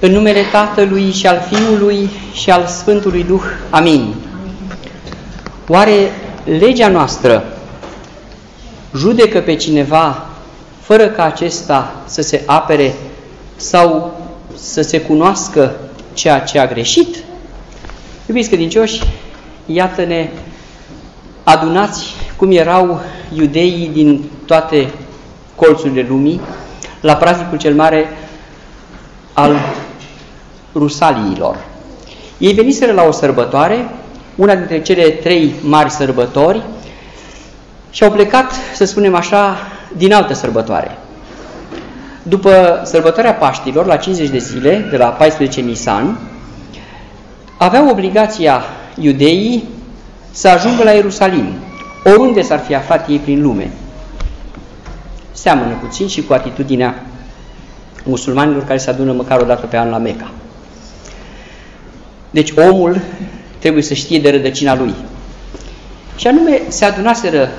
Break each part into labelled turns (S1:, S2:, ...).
S1: În numele Tatălui și al Fiului și al Sfântului Duh. Amin. Oare legea noastră judecă pe cineva fără ca acesta să se apere sau să se cunoască ceea ce a greșit? Iubiți credincioși, iată-ne adunați cum erau iudeii din toate colțurile lumii la praznicul cel mare al Rusaliilor. Ei veniseră la o sărbătoare, una dintre cele trei mari sărbători, și au plecat, să spunem așa, din altă sărbătoare. După sărbătoarea Paștilor, la 50 de zile, de la 14 Nisan, aveau obligația iudeii să ajungă la Ierusalim, oriunde s-ar fi aflat ei prin lume. Seamănă puțin și cu atitudinea musulmanilor care se adună măcar o dată pe an la Meca. Deci omul trebuie să știe de rădăcina lui. Și anume se adunaseră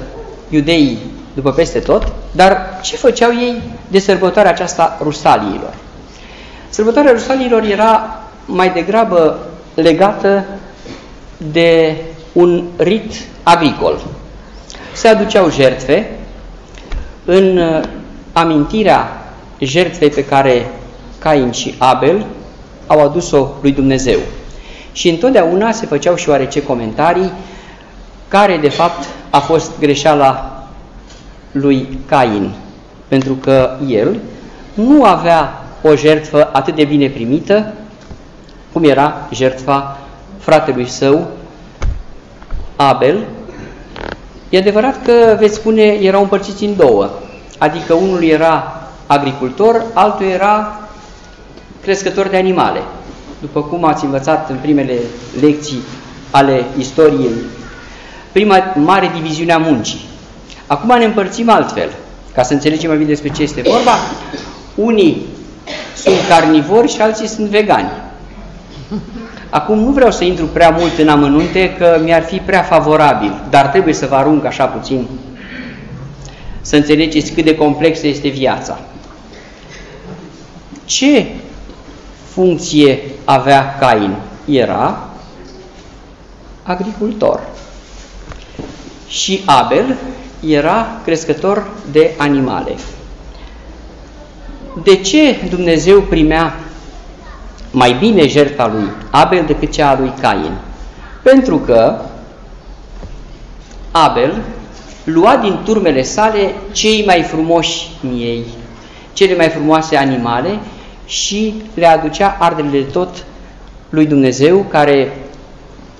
S1: iudeii după peste tot, dar ce făceau ei de sărbătoarea aceasta Rusaliilor? Sărbătoarea Rusaliilor era mai degrabă legată de un rit agricol. Se aduceau jertfe în amintirea jertfei pe care Cain și Abel au adus-o lui Dumnezeu. Și întotdeauna se făceau și oarece comentarii care de fapt a fost greșeala lui Cain, pentru că el nu avea o jertfă atât de bine primită cum era jertfa fratelui său Abel. E adevărat că, veți spune, erau împărțiți în două, adică unul era agricultor, altul era crescător de animale. După cum ați învățat în primele lecții ale istoriei, prima mare diviziune a muncii. Acum ne împărțim altfel, ca să înțelegem mai bine despre ce este vorba. Unii sunt carnivori și alții sunt vegani. Acum nu vreau să intru prea mult în amănunte, că mi-ar fi prea favorabil, dar trebuie să vă arunc așa puțin să înțelegeți cât de complexă este viața. Ce funcție avea Cain? Era agricultor. Și Abel era crescător de animale. De ce Dumnezeu primea mai bine jertfa lui Abel decât cea a lui Cain? Pentru că Abel lua din turmele sale cei mai frumoși miei, cele mai frumoase animale și le aducea arderile de tot lui Dumnezeu, care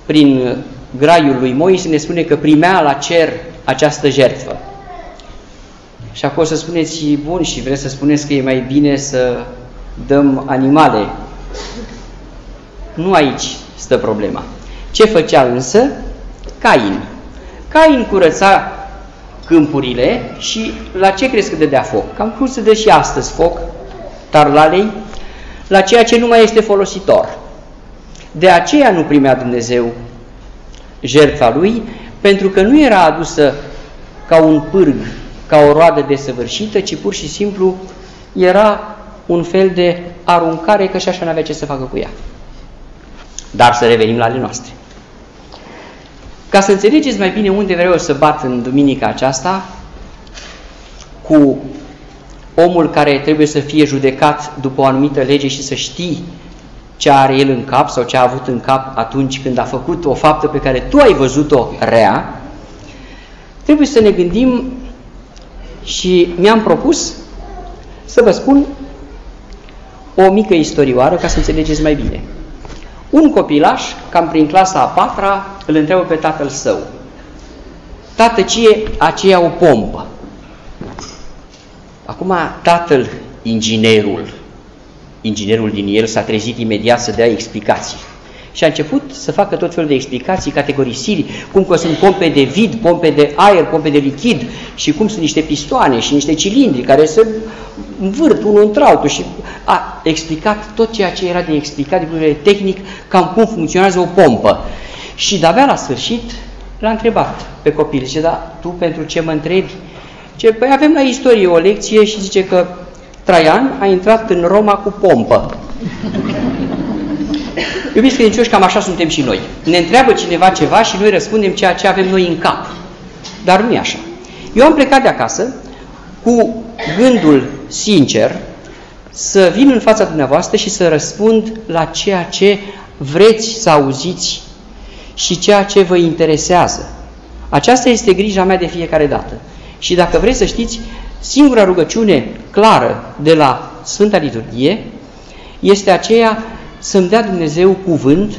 S1: prin graiul lui Moise ne spune că primea la cer această jertfă. Și acolo să spuneți, bun, și vreți să spuneți că e mai bine să dăm animale. Nu aici stă problema. Ce făcea însă? Cain. Cain curăța câmpurile și la ce crezi că dădea foc? Cam cum se dă și astăzi foc tarlalei? La ceea ce nu mai este folositor. De aceea nu primea Dumnezeu jertfa lui, pentru că nu era adusă ca un pârg, ca o roadă desăvârșită, ci pur și simplu era un fel de aruncare, că și așa nu avea ce să facă cu ea. Dar să revenim la ale noastre. Ca să înțelegeți mai bine unde vreau să bat în duminica aceasta, cu omul care trebuie să fie judecat după o anumită lege și să știi ce are el în cap sau ce a avut în cap atunci când a făcut o faptă pe care tu ai văzut-o rea, trebuie să ne gândim și mi-am propus să vă spun o mică istorioară ca să înțelegeți mai bine. Un copilaș, cam prin clasa a patra, îl întreabă pe tatăl său. Tată, ce e aceea o pompă? Acum tatăl, inginerul, inginerul din el s-a trezit imediat să dea explicații. Și a început să facă tot felul de explicații, categorisiri, cum că sunt pompe de vid, pompe de aer, pompe de lichid și cum sunt niște pistoane și niște cilindri care se învârt unul într-altul și a explicat tot ceea ce era de explicat din punct de tehnic, cam cum funcționează o pompă. Și de-abia la sfârșit l-a întrebat pe copil, zice, da, tu pentru ce mă întrebi? Ce, păi avem la istorie o lecție și zice că Traian a intrat în Roma cu pompă. Iubiți credincioși, cam așa suntem și noi. Ne întreabă cineva ceva și noi răspundem ceea ce avem noi în cap. Dar nu e așa. Eu am plecat de acasă cu gândul sincer să vin în fața dumneavoastră și să răspund la ceea ce vreți să auziți și ceea ce vă interesează. Aceasta este grija mea de fiecare dată. Și dacă vreți să știți, singura rugăciune clară de la Sfânta Liturghie este aceea să-mi dea Dumnezeu cuvânt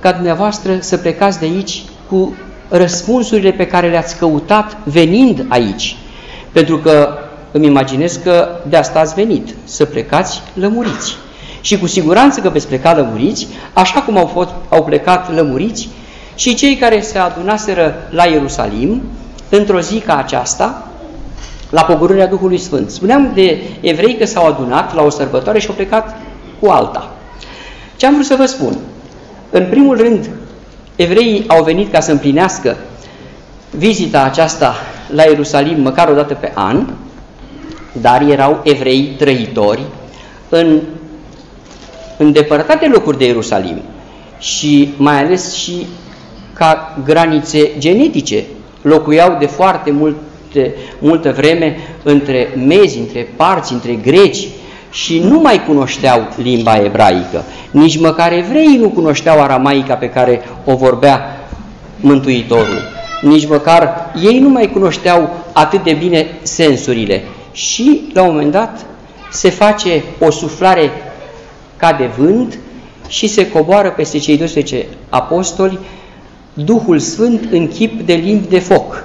S1: ca dumneavoastră să plecați de aici cu răspunsurile pe care le-ați căutat venind aici. Pentru că îmi imaginez că de asta ați venit, să plecați lămuriți. Și cu siguranță că veți pleca lămuriți, așa cum au, fost, au plecat lămuriți și cei care se adunaseră la Ierusalim într-o zi ca aceasta, la pogorârea Duhului Sfânt. Spuneam de evrei că s-au adunat la o sărbătoare și au plecat cu alta. Ce am vrut să vă spun? În primul rând, evreii au venit ca să împlinească vizita aceasta la Ierusalim măcar o dată pe an, dar erau evrei trăitori în îndepărtate locuri de Ierusalim și mai ales și ca granițe genetice. Locuiau de foarte multe, multă vreme între mezi, între parți, între greci și nu mai cunoșteau limba ebraică. Nici măcar evreii nu cunoșteau aramaica pe care o vorbea Mântuitorul. Nici măcar ei nu mai cunoșteau atât de bine sensurile. Și, la un moment dat, se face o suflare ca de vânt și se coboară peste cei 12 apostoli Duhul Sfânt în chip de limbi de foc.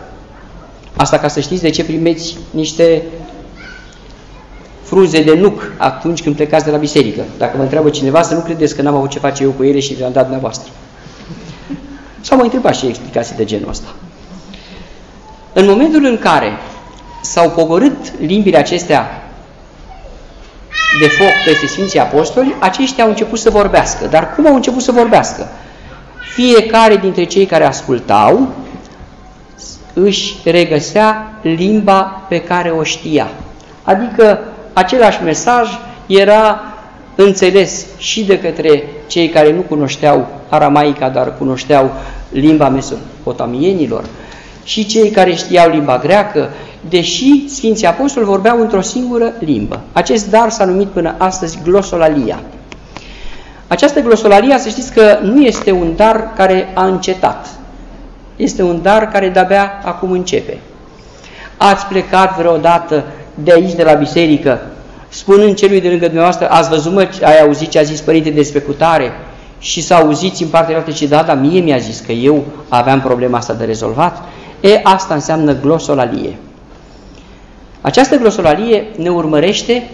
S1: Asta ca să știți de ce primeți niște fruze de nuc atunci când plecați de la biserică. Dacă mă întreabă cineva, să nu credeți că n-am avut ce face eu cu ele și le-am dat dumneavoastră. Sau mă întrebat și explicații de genul ăsta. În momentul în care s-au pogorât limbile acestea de foc peste Sfinții Apostoli, aceștia au început să vorbească. Dar cum au început să vorbească? Fiecare dintre cei care ascultau își regăsea limba pe care o știa. Adică același mesaj era înțeles și de către cei care nu cunoșteau aramaica, dar cunoșteau limba mesopotamienilor, și cei care știau limba greacă, deși Sfinții Apostoli vorbeau într-o singură limbă. Acest dar s-a numit până astăzi glosolalia. Această glosolalia, să știți că nu este un dar care a încetat. Este un dar care de-abia acum începe. Ați plecat vreodată de aici, de la biserică, spunând celui de lângă dumneavoastră, ați văzut, mă, ai auzit ce a zis părinte despre cutare? Și să auziți în partea altă ce da, dar mie mi-a zis că eu aveam problema asta de rezolvat. E, asta înseamnă glosolalie. Această glosolalie ne urmărește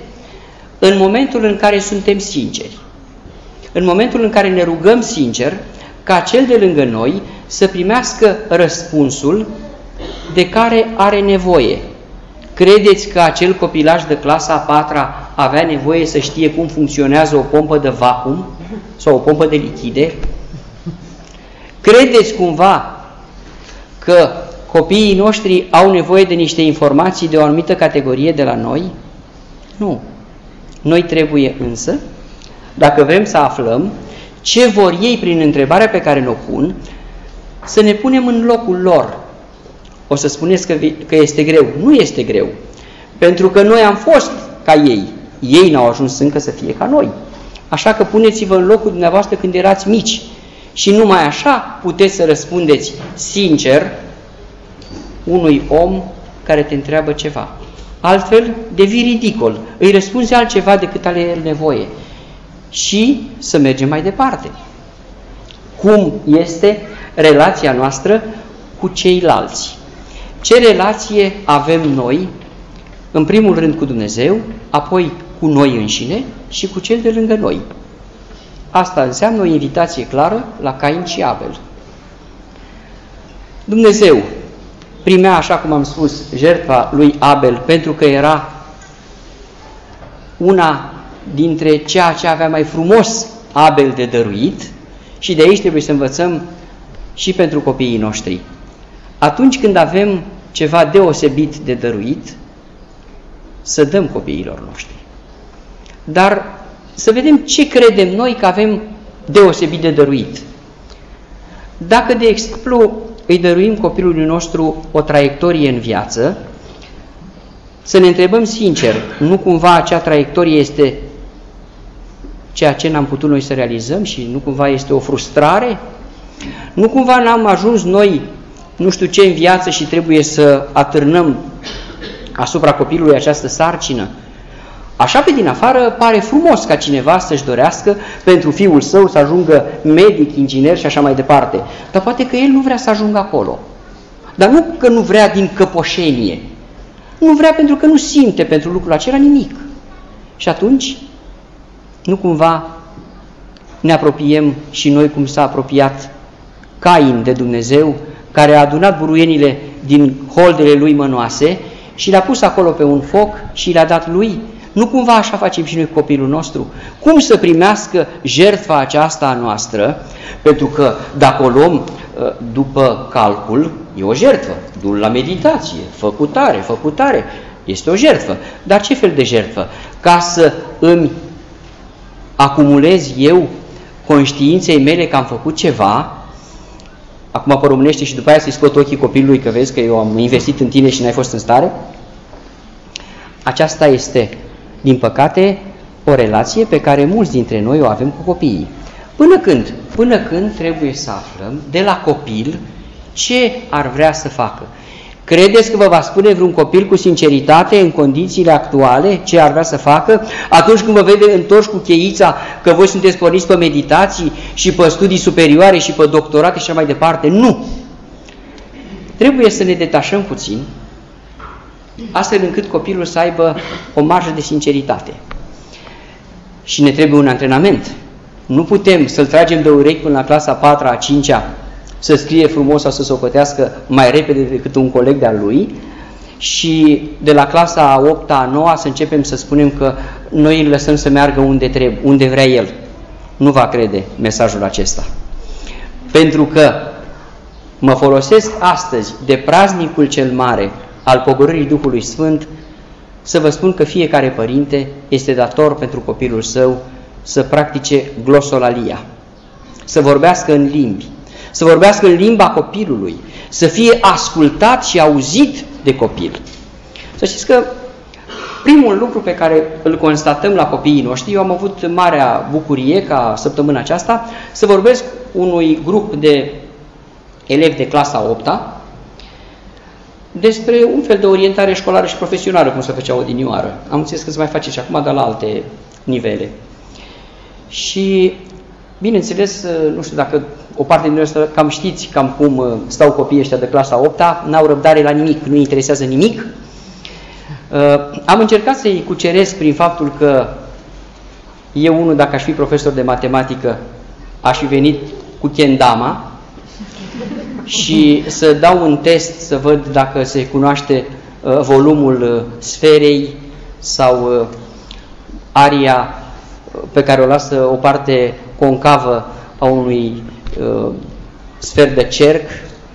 S1: în momentul în care suntem sinceri. În momentul în care ne rugăm sincer ca cel de lângă noi să primească răspunsul de care are nevoie. Credeți că acel copilaj de clasa a patra avea nevoie să știe cum funcționează o pompă de vacuum sau o pompă de lichide? Credeți cumva că copiii noștri au nevoie de niște informații de o anumită categorie de la noi? Nu. Noi trebuie însă, dacă vrem să aflăm ce vor ei prin întrebarea pe care ne-o pun, să ne punem în locul lor. O să spuneți că, că este greu. Nu este greu. Pentru că noi am fost ca ei. Ei n-au ajuns încă să fie ca noi. Așa că puneți-vă în locul dumneavoastră când erați mici. Și numai așa puteți să răspundeți sincer unui om care te întreabă ceva. Altfel, devii ridicol, îi răspunzi altceva decât are el nevoie. Și să mergem mai departe. Cum este relația noastră cu ceilalți? Ce relație avem noi, în primul rând cu Dumnezeu, apoi cu noi înșine și cu cel de lângă noi? Asta înseamnă o invitație clară la Cain și Abel. Dumnezeu primea, așa cum am spus, jertfa lui Abel pentru că era una dintre ceea ce avea mai frumos Abel de dăruit și de aici trebuie să învățăm și pentru copiii noștri. Atunci când avem ceva deosebit de dăruit, să dăm copiilor noștri. Dar să vedem ce credem noi că avem deosebit de dăruit. Dacă, de exemplu, îi dăruim copilului nostru o traiectorie în viață, să ne întrebăm sincer, nu cumva acea traiectorie este ceea ce n-am putut noi să realizăm și nu cumva este o frustrare? Nu cumva n-am ajuns noi nu știu ce în viață și trebuie să atârnăm asupra copilului această sarcină? Așa pe din afară pare frumos ca cineva să-și dorească pentru fiul său să ajungă medic, inginer și așa mai departe. Dar poate că el nu vrea să ajungă acolo. Dar nu că nu vrea din căpoșenie. Nu vrea pentru că nu simte pentru lucrul acela nimic. Și atunci, nu cumva ne apropiem și noi cum s-a apropiat Cain de Dumnezeu, care a adunat buruienile din holdele lui mănoase și le-a pus acolo pe un foc și le-a dat lui nu cumva așa facem și noi copilul nostru? Cum să primească jertfa aceasta a noastră? Pentru că dacă o luăm ă, după calcul, e o jertfă. Du la meditație, făcutare, făcutare, este o jertfă. Dar ce fel de jertfă? Ca să îmi acumulez eu conștiinței mele că am făcut ceva, acum porumnește și după aia să-i scot ochii copilului că vezi că eu am investit în tine și n-ai fost în stare, aceasta este din păcate, o relație pe care mulți dintre noi o avem cu copiii. Până când? Până când trebuie să aflăm de la copil ce ar vrea să facă. Credeți că vă va spune vreun copil cu sinceritate în condițiile actuale ce ar vrea să facă? Atunci când vă vede întorși cu cheița că voi sunteți porniți pe meditații și pe studii superioare și pe doctorate și așa mai departe? Nu! Trebuie să ne detașăm puțin astfel încât copilul să aibă o marjă de sinceritate. Și ne trebuie un antrenament. Nu putem să-l tragem de urechi până la clasa 4 a 5 -a, să scrie frumos sau să socotească mai repede decât un coleg de-al lui și de la clasa 8 a 9 să începem să spunem că noi îl lăsăm să meargă unde trebuie, unde vrea el. Nu va crede mesajul acesta. Pentru că mă folosesc astăzi de praznicul cel mare al pogorârii Duhului Sfânt, să vă spun că fiecare părinte este dator pentru copilul său să practice glosolalia, să vorbească în limbi, să vorbească în limba copilului, să fie ascultat și auzit de copil. Să știți că primul lucru pe care îl constatăm la copiii noștri, eu am avut marea bucurie ca săptămâna aceasta să vorbesc unui grup de elevi de clasa 8 -a, despre un fel de orientare școlară și profesională, cum se făcea odinioară. Am înțeles că se mai face și acum, dar la alte nivele. Și, bineînțeles, nu știu dacă o parte din noastră cam știți cam cum uh, stau copiii ăștia de clasa 8 -a, n-au răbdare la nimic, nu interesează nimic. Uh, am încercat să-i cuceresc prin faptul că eu, unul, dacă aș fi profesor de matematică, aș fi venit cu kendama, și să dau un test să văd dacă se cunoaște uh, volumul uh, sferei sau uh, aria pe care o lasă o parte concavă a unui uh, sfer de cerc.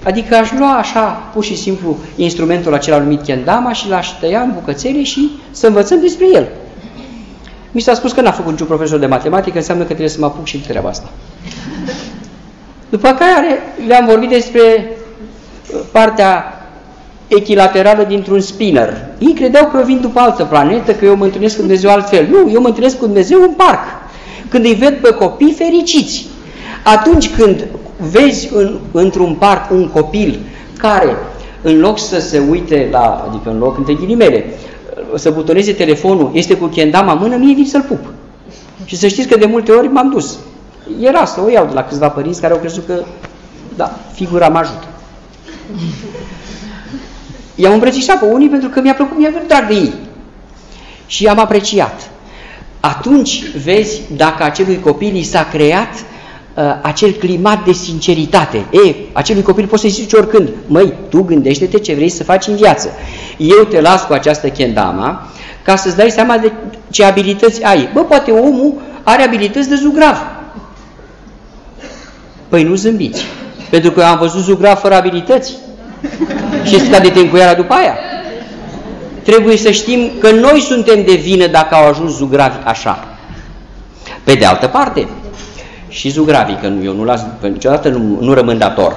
S1: Adică aș lua așa, pur și simplu, instrumentul acela numit kendama și l-aș tăia în bucățele și să învățăm despre el. Mi s-a spus că n-a făcut niciun profesor de matematică, înseamnă că trebuie să mă apuc și de treaba asta. După care le-am vorbit despre uh, partea echilaterală dintr-un spinner. Ei credeau că eu vin după altă planetă, că eu mă întâlnesc cu Dumnezeu altfel. Nu, eu mă întâlnesc cu Dumnezeu în parc. Când îi ved pe copii fericiți. Atunci când vezi în, într-un parc un copil care, în loc să se uite la, adică în loc între ghilimele, uh, să butoneze telefonul, este cu chendama în mână, mie vin să-l pup. Și să știți că de multe ori m-am dus era să o iau de la câțiva părinți care au crezut că, da, figura mă ajută. I-am îmbrățișat pe unii pentru că mi-a plăcut, mi-a venit drag de ei. Și am apreciat. Atunci vezi dacă acelui copil i s-a creat uh, acel climat de sinceritate. E, acelui copil poți să-i zici oricând, măi, tu gândește-te ce vrei să faci în viață. Eu te las cu această kendama ca să-ți dai seama de ce abilități ai. Bă, poate omul are abilități de zugrav. Păi nu zâmbiți. Pentru că eu am văzut zugrav fără abilități. Și scade încuiala după aia. Trebuie să știm că noi suntem de vină dacă au ajuns zugravi așa. Pe de altă parte, și zugravii, că nu, eu nu las, niciodată nu, nu rămân dator.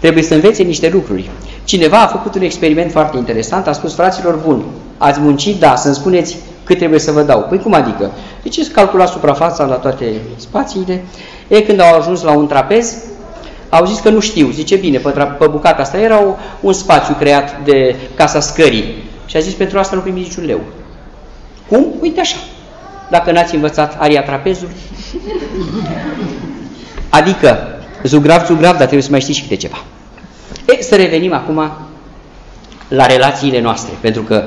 S1: Trebuie să învețe niște lucruri. Cineva a făcut un experiment foarte interesant, a spus, fraților, bun, ați muncit, da, să-mi spuneți cât trebuie să vă dau. Păi cum adică? Deci să calcula suprafața la toate spațiile. E, când au ajuns la un trapez, au zis că nu știu. Zice, bine, pe, pe bucata asta era o, un spațiu creat de Casa Scării. Și a zis, pentru asta nu primiți niciun leu. Cum? Uite așa. Dacă n-ați învățat aria trapezului. Adică, zugrav, zugrav, dar trebuie să mai știți și câte ceva. E, să revenim acum la relațiile noastre, pentru că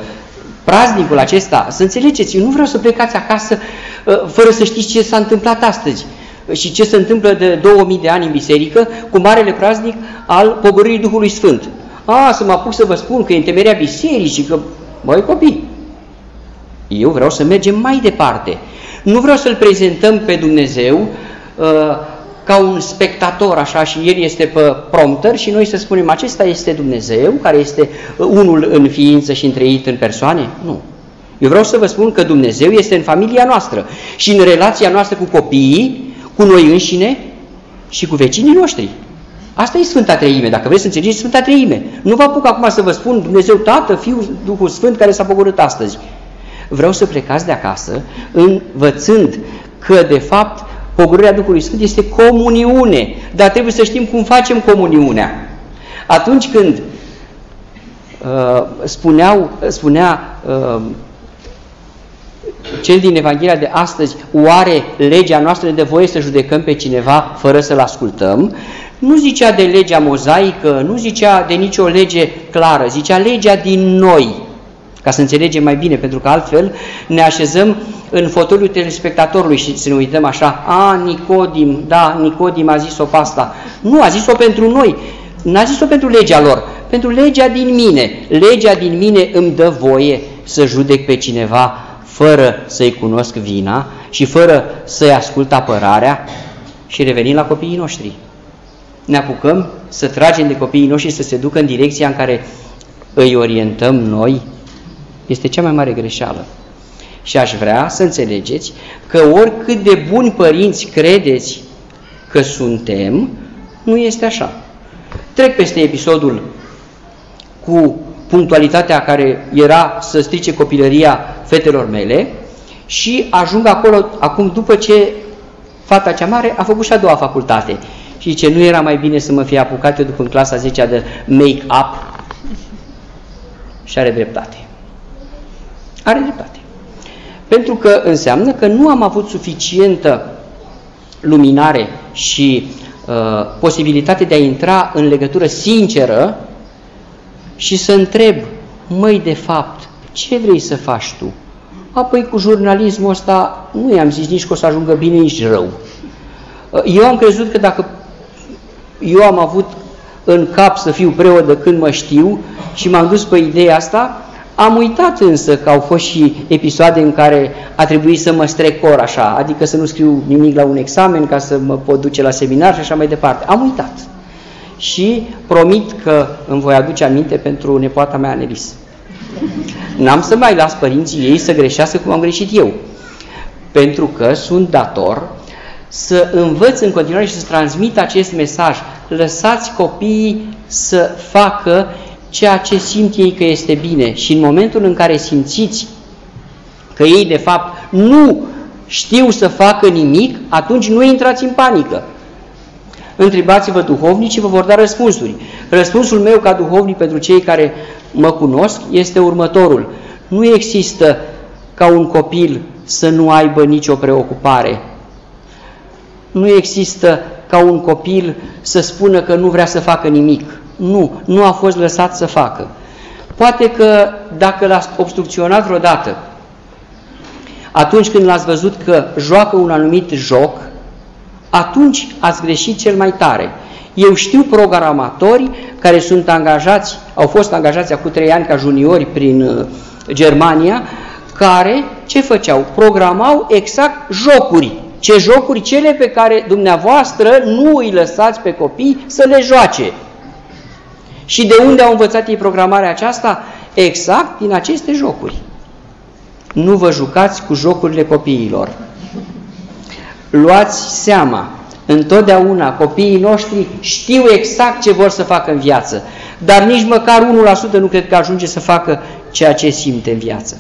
S1: praznicul acesta, să înțelegeți, eu nu vreau să plecați acasă uh, fără să știți ce s-a întâmplat astăzi și ce se întâmplă de 2000 de ani în biserică cu marele praznic al pogorârii Duhului Sfânt. A, să mă apuc să vă spun că e întemerea bisericii, că, băi copii, eu vreau să mergem mai departe. Nu vreau să-L prezentăm pe Dumnezeu uh, ca un spectator așa și El este pe prompter și noi să spunem acesta este Dumnezeu care este uh, unul în ființă și întreit în persoane? Nu. Eu vreau să vă spun că Dumnezeu este în familia noastră și în relația noastră cu copiii, cu noi înșine și cu vecinii noștri. Asta e Sfânta Treime, dacă vreți să înțelegeți Sfânta Treime. Nu vă apuc acum să vă spun Dumnezeu Tată, Fiul, Duhul Sfânt care s-a pogorât astăzi. Vreau să plecați de acasă învățând că de fapt pogorârea Duhului Sfânt este comuniune, dar trebuie să știm cum facem comuniunea. Atunci când uh, spuneau, spunea uh, cel din Evanghelia de astăzi, oare legea noastră de voie să judecăm pe cineva fără să-l ascultăm? Nu zicea de legea mozaică, nu zicea de nicio lege clară, zicea legea din noi, ca să înțelegem mai bine, pentru că altfel ne așezăm în fotoliul telespectatorului și să ne uităm așa, a, Nicodim, da, Nicodim a zis-o pe asta. Nu, a zis-o pentru noi, n-a zis-o pentru legea lor, pentru legea din mine. Legea din mine îmi dă voie să judec pe cineva fără să-i cunosc vina și fără să-i ascult apărarea și revenim la copiii noștri. Ne apucăm să tragem de copiii noștri să se ducă în direcția în care îi orientăm noi, este cea mai mare greșeală. Și aș vrea să înțelegeți că oricât de buni părinți credeți că suntem, nu este așa. Trec peste episodul cu punctualitatea care era să strice copilăria fetelor mele și ajung acolo acum după ce fata cea mare a făcut și a doua facultate. Și ce nu era mai bine să mă fie apucat eu după în clasa 10 de make-up? Și are dreptate. Are dreptate. Pentru că înseamnă că nu am avut suficientă luminare și uh, posibilitate de a intra în legătură sinceră și să întreb, măi, de fapt, ce vrei să faci tu? Apoi cu jurnalismul ăsta nu i-am zis nici că o să ajungă bine, nici rău. Uh, eu am crezut că dacă eu am avut în cap să fiu preot de când mă știu și m-am dus pe ideea asta, am uitat însă că au fost și episoade în care a trebuit să mă strecor așa, adică să nu scriu nimic la un examen ca să mă pot duce la seminar și așa mai departe. Am uitat. Și promit că îmi voi aduce aminte pentru nepoata mea Anelis. N-am să mai las părinții ei să greșească cum am greșit eu. Pentru că sunt dator să învăț în continuare și să transmit acest mesaj. Lăsați copiii să facă ceea ce simt ei că este bine și în momentul în care simțiți că ei de fapt nu știu să facă nimic, atunci nu intrați în panică. Întrebați-vă duhovnici și vă vor da răspunsuri. Răspunsul meu ca duhovnic pentru cei care mă cunosc este următorul. Nu există ca un copil să nu aibă nicio preocupare. Nu există ca un copil să spună că nu vrea să facă nimic. Nu, nu a fost lăsat să facă. Poate că dacă l-ați obstrucționat vreodată, atunci când l-ați văzut că joacă un anumit joc, atunci ați greșit cel mai tare. Eu știu programatori care sunt angajați, au fost angajați acum trei ani ca juniori prin uh, Germania, care ce făceau? Programau exact jocuri. Ce jocuri? Cele pe care dumneavoastră nu îi lăsați pe copii să le joace. Și de unde au învățat ei programarea aceasta? Exact din aceste jocuri. Nu vă jucați cu jocurile copiilor. luați seama, întotdeauna copiii noștri știu exact ce vor să facă în viață, dar nici măcar 1% nu cred că ajunge să facă ceea ce simte în viață.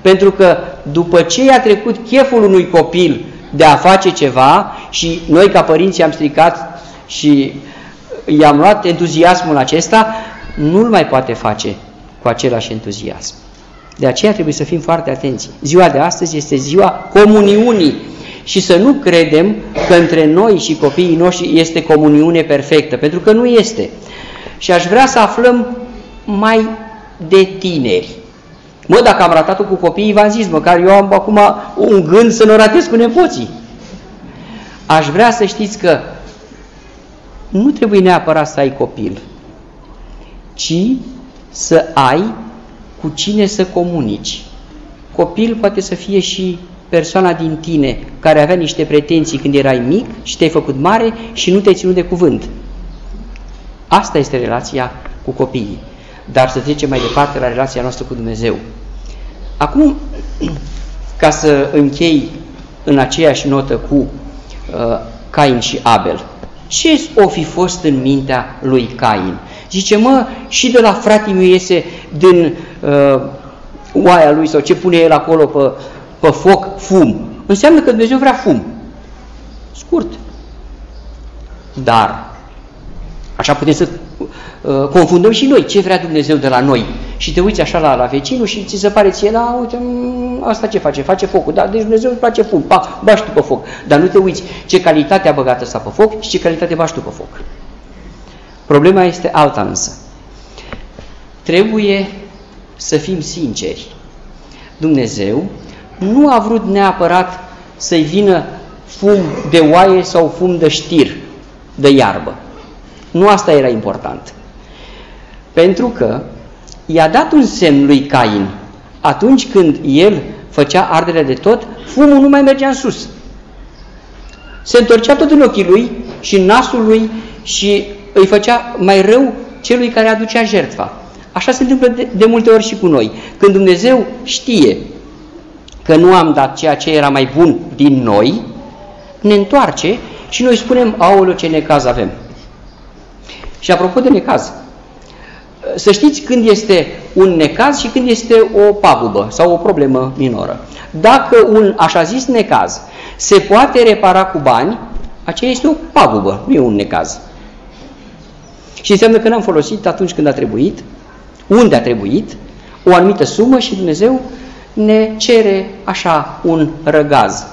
S1: Pentru că după ce a trecut cheful unui copil de a face ceva și noi ca părinți am stricat și i-am luat entuziasmul acesta, nu-l mai poate face cu același entuziasm. De aceea trebuie să fim foarte atenți. Ziua de astăzi este ziua comuniunii și să nu credem că între noi și copiii noștri este comuniune perfectă, pentru că nu este. Și aș vrea să aflăm mai de tineri. Mă, dacă am ratat-o cu copiii, v-am zis, măcar eu am acum un gând să nu ratez cu nepoții. Aș vrea să știți că nu trebuie neapărat să ai copil, ci să ai cu cine să comunici. Copil poate să fie și persoana din tine care avea niște pretenții când erai mic și te-ai făcut mare și nu te-ai ținut de cuvânt. Asta este relația cu copiii. Dar să trecem mai departe la relația noastră cu Dumnezeu. Acum, ca să închei în aceeași notă cu uh, Cain și Abel, ce o fi fost în mintea lui Cain? Zice, mă, și de la fratele meu iese din uh, oaia lui sau ce pune el acolo pe, pe foc, fum. Înseamnă că Dumnezeu vrea fum. Scurt. Dar, așa putem să uh, confundăm și noi ce vrea Dumnezeu de la noi. Și te uiți așa la, la vecinul și ți se pare ție, la, uite, mm, asta ce face? Face focul. Da, deci Dumnezeu îți place fum. Pa, bași tu pe foc. Dar nu te uiți ce calitate a băgat ăsta pe foc și ce calitate bași tu pe foc. Problema este alta însă. Trebuie să fim sinceri. Dumnezeu nu a vrut neapărat să-i vină fum de oaie sau fum de știr, de iarbă. Nu asta era important. Pentru că i-a dat un semn lui Cain. Atunci când el făcea ardere de tot, fumul nu mai mergea în sus. Se întorcea tot în ochii lui și în nasul lui și îi făcea mai rău celui care aducea jertfa. Așa se întâmplă de, de multe ori și cu noi. Când Dumnezeu știe că nu am dat ceea ce era mai bun din noi, ne întoarce și noi spunem, aoleu, ce necaz avem. Și apropo de necaz, să știți când este un necaz și când este o pagubă sau o problemă minoră. Dacă un așa zis necaz se poate repara cu bani, aceea este o pagubă, nu e un necaz. Și înseamnă că n-am folosit atunci când a trebuit, unde a trebuit, o anumită sumă și Dumnezeu ne cere așa un răgaz.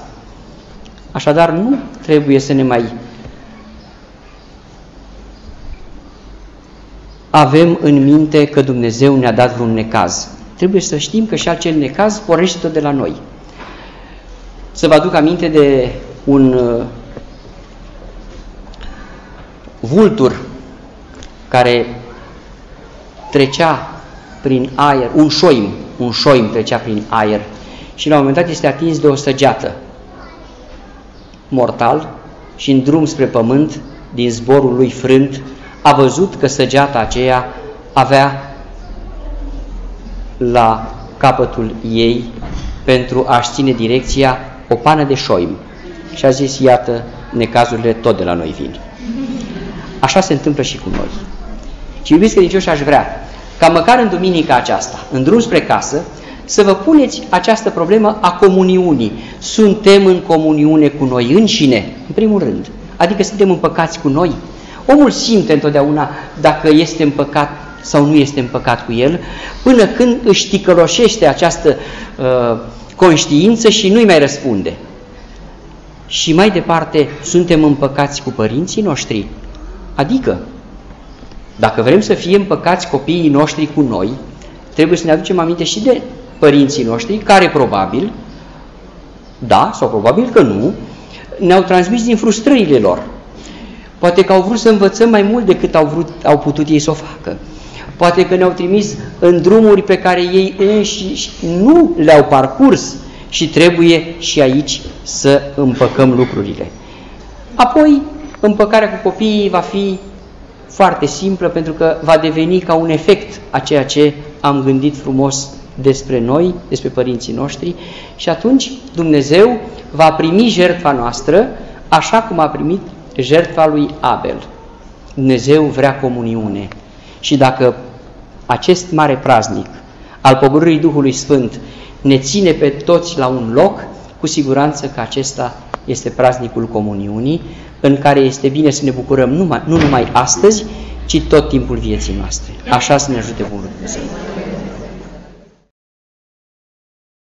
S1: Așadar, nu trebuie să ne mai avem în minte că Dumnezeu ne-a dat vreun necaz. Trebuie să știm că și acel necaz pornește tot de la noi. Să vă aduc aminte de un uh, vultur care trecea prin aer, un șoim, un șoim trecea prin aer și la un moment dat este atins de o săgeată mortal și în drum spre pământ, din zborul lui frânt, a văzut că săgeata aceea avea la capătul ei pentru a-și ține direcția o pană de șoim. Și a zis, iată, necazurile tot de la noi vin. Așa se întâmplă și cu noi. Și iubiți credincioși, aș vrea ca măcar în duminica aceasta, în drum spre casă, să vă puneți această problemă a comuniunii. Suntem în comuniune cu noi înșine, în primul rând. Adică suntem împăcați cu noi. Omul simte întotdeauna dacă este împăcat sau nu este împăcat cu el, până când își ticăloșește această uh, conștiință și nu-i mai răspunde. Și mai departe, suntem împăcați cu părinții noștri. Adică, dacă vrem să fie împăcați copiii noștri cu noi, trebuie să ne aducem aminte și de părinții noștri, care probabil, da sau probabil că nu, ne-au transmis din frustrările lor. Poate că au vrut să învățăm mai mult decât au, vrut, au putut ei să o facă. Poate că ne-au trimis în drumuri pe care ei înșiși nu le-au parcurs și trebuie și aici să împăcăm lucrurile. Apoi, împăcarea cu copiii va fi foarte simplă pentru că va deveni ca un efect a ceea ce am gândit frumos despre noi, despre părinții noștri și atunci Dumnezeu va primi jertfa noastră așa cum a primit jertfa lui Abel. Dumnezeu vrea comuniune și dacă acest mare praznic al pogorârii Duhului Sfânt ne ține pe toți la un loc, cu siguranță că acesta este praznicul comuniunii, în care este bine să ne bucurăm numai, nu numai astăzi, ci tot timpul vieții noastre. Așa să ne ajute Bunul Dumnezeu.